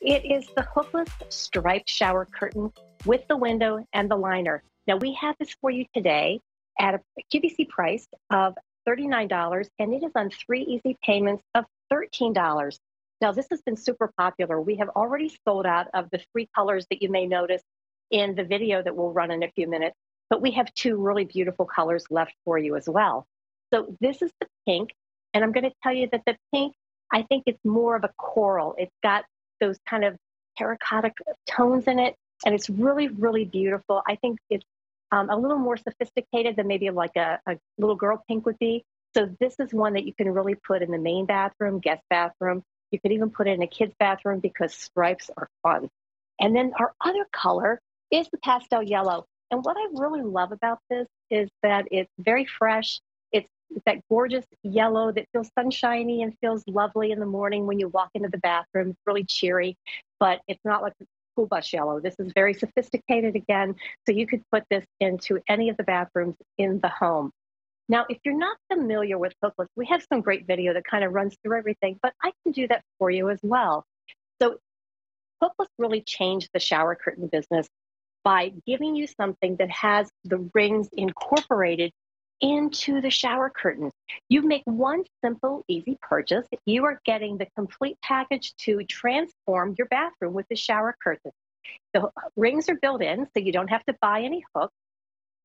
It is the hookless striped shower curtain with the window and the liner. Now, we have this for you today at a QVC price of $39, and it is on three easy payments of $13. Now, this has been super popular. We have already sold out of the three colors that you may notice in the video that we'll run in a few minutes, but we have two really beautiful colors left for you as well. So, this is the pink, and I'm going to tell you that the pink, I think it's more of a coral. It's got those kind of terracotta tones in it, and it's really, really beautiful. I think it's um, a little more sophisticated than maybe like a, a little girl pink would be. So this is one that you can really put in the main bathroom, guest bathroom. You could even put it in a kid's bathroom because stripes are fun. And then our other color is the pastel yellow. And what I really love about this is that it's very fresh. It's that gorgeous yellow that feels sunshiny and feels lovely in the morning when you walk into the bathroom. It's really cheery, but it's not like school bus yellow. This is very sophisticated again. So you could put this into any of the bathrooms in the home. Now, if you're not familiar with hookless, we have some great video that kind of runs through everything, but I can do that for you as well. So hookless really changed the shower curtain business by giving you something that has the rings incorporated into the shower curtains. You make one simple, easy purchase. You are getting the complete package to transform your bathroom with the shower curtain. The rings are built in, so you don't have to buy any hooks.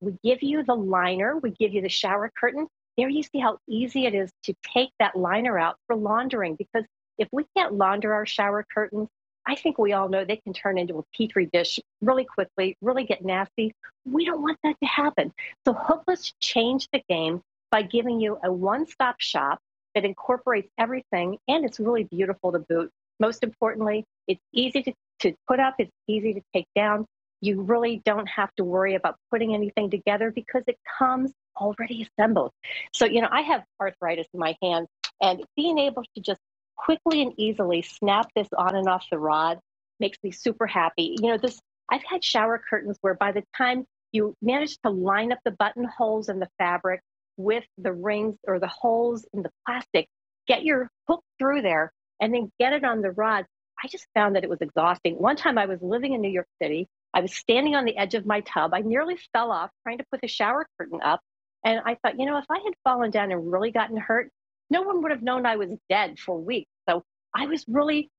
We give you the liner, we give you the shower curtain. There you see how easy it is to take that liner out for laundering because if we can't launder our shower curtains, I think we all know they can turn into a petri dish really quickly, really get nasty. We don't want that to happen. So Hookless changed the game by giving you a one stop shop that incorporates everything and it's really beautiful to boot. Most importantly, it's easy to, to put up, it's easy to take down. You really don't have to worry about putting anything together because it comes already assembled. So, you know, I have arthritis in my hands, and being able to just quickly and easily snap this on and off the rod makes me super happy. You know, this I've had shower curtains where by the time you manage to line up the buttonholes in the fabric with the rings or the holes in the plastic, get your hook through there and then get it on the rod. I just found that it was exhausting. One time I was living in New York City. I was standing on the edge of my tub. I nearly fell off trying to put the shower curtain up. And I thought, you know, if I had fallen down and really gotten hurt, no one would have known I was dead for weeks. So I was really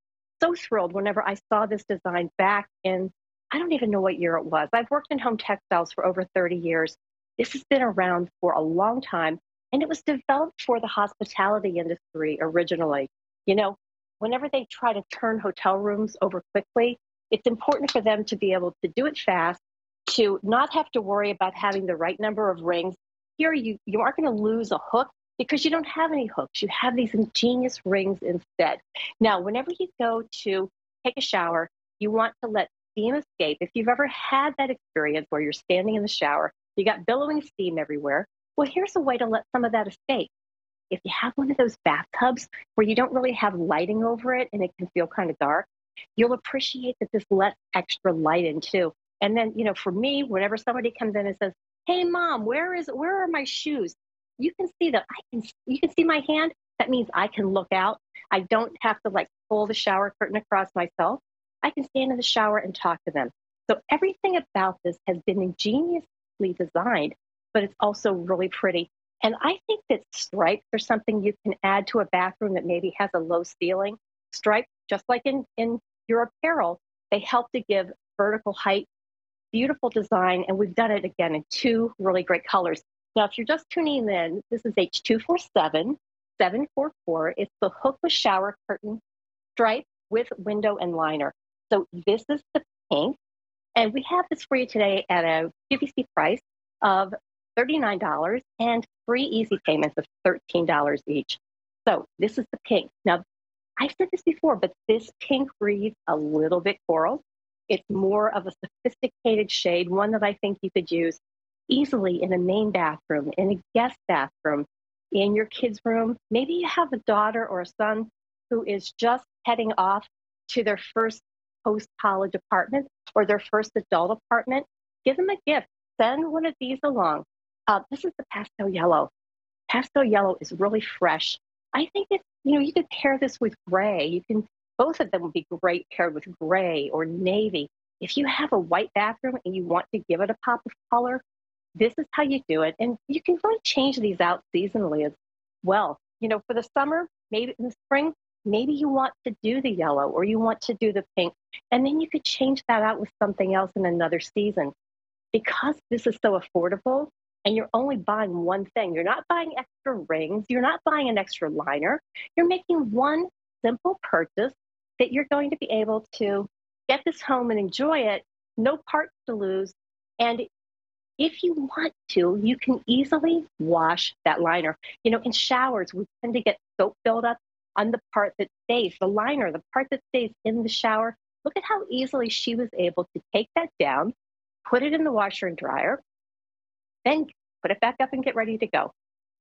so thrilled whenever I saw this design back in, I don't even know what year it was. I've worked in home textiles for over 30 years. This has been around for a long time, and it was developed for the hospitality industry originally. You know, whenever they try to turn hotel rooms over quickly, it's important for them to be able to do it fast, to not have to worry about having the right number of rings. Here, you, you aren't going to lose a hook because you don't have any hooks. You have these ingenious rings instead. Now, whenever you go to take a shower, you want to let steam escape. If you've ever had that experience where you're standing in the shower, you got billowing steam everywhere, well, here's a way to let some of that escape. If you have one of those bathtubs where you don't really have lighting over it and it can feel kind of dark, you'll appreciate that this lets extra light in too. And then, you know, for me, whenever somebody comes in and says, Hey mom, where is where are my shoes? You can see that I can, you can see my hand. That means I can look out. I don't have to like pull the shower curtain across myself. I can stand in the shower and talk to them. So everything about this has been ingeniously designed, but it's also really pretty. And I think that stripes are something you can add to a bathroom that maybe has a low ceiling. Stripes, just like in, in your apparel, they help to give vertical height, beautiful design. And we've done it again in two really great colors. Now, if you're just tuning in, this is H247 744. It's the hookless shower curtain stripe with window and liner. So this is the pink. And we have this for you today at a QVC price of $39 and free easy payments of $13 each. So this is the pink. Now, I've said this before, but this pink reads a little bit coral. It's more of a sophisticated shade, one that I think you could use easily in a main bathroom, in a guest bathroom, in your kid's room. Maybe you have a daughter or a son who is just heading off to their first post college apartment or their first adult apartment. Give them a gift. Send one of these along. Uh, this is the pastel yellow. Pastel yellow is really fresh. I think that you know you could pair this with gray. You can Both of them would be great paired with gray or navy. If you have a white bathroom and you want to give it a pop of color, this is how you do it. And you can really change these out seasonally as well. You know, for the summer, maybe in the spring, maybe you want to do the yellow or you want to do the pink. And then you could change that out with something else in another season. Because this is so affordable and you're only buying one thing, you're not buying extra rings, you're not buying an extra liner, you're making one simple purchase that you're going to be able to get this home and enjoy it, no parts to lose. And if you want to, you can easily wash that liner. You know, in showers, we tend to get soap buildup on the part that stays, the liner, the part that stays in the shower. Look at how easily she was able to take that down, put it in the washer and dryer, then put it back up and get ready to go.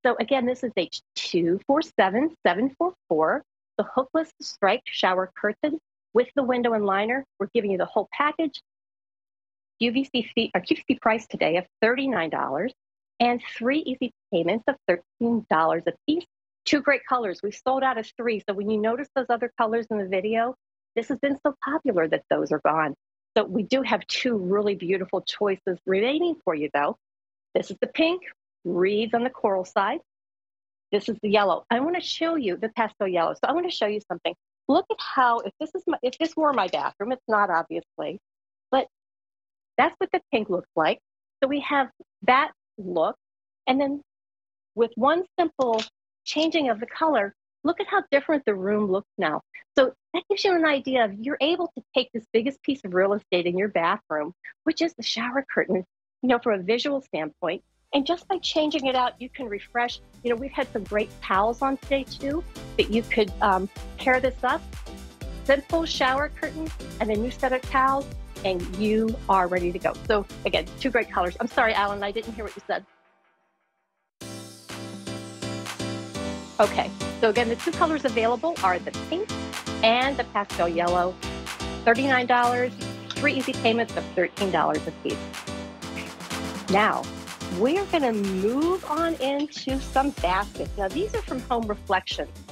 So again, this is H247744, the hookless striped shower curtain with the window and liner. We're giving you the whole package. QVC or QVC price today of $39 and three easy payments of $13 a piece. Two great colors. We've sold out of three. So when you notice those other colors in the video, this has been so popular that those are gone. So we do have two really beautiful choices remaining for you though. This is the pink, reads on the coral side. This is the yellow. I want to show you the pastel yellow. So I want to show you something. Look at how, if this is my, if this were my bathroom, it's not obviously, that's what the pink looks like. So we have that look. And then with one simple changing of the color, look at how different the room looks now. So that gives you an idea of you're able to take this biggest piece of real estate in your bathroom, which is the shower curtain, you know, from a visual standpoint. And just by changing it out, you can refresh. You know, we've had some great towels on today too that you could um, pair this up. Simple shower curtain and a new set of towels and you are ready to go. So again, two great colors. I'm sorry, Alan, I didn't hear what you said. Okay, so again, the two colors available are the pink and the pastel yellow. $39, three easy payments of $13 a piece. Now, we're gonna move on into some baskets. Now, these are from Home Reflections.